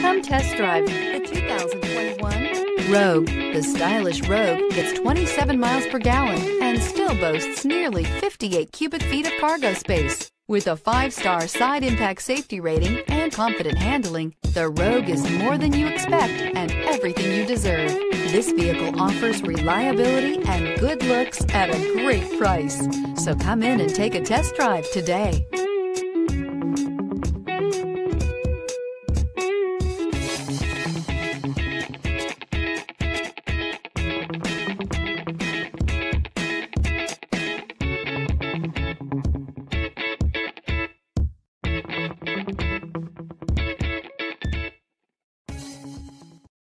Come test drive the 2021 Rogue. The stylish Rogue gets 27 miles per gallon and still boasts nearly 58 cubic feet of cargo space. With a five-star side impact safety rating and confident handling, the Rogue is more than you expect and everything you deserve. This vehicle offers reliability and good looks at a great price. So come in and take a test drive today.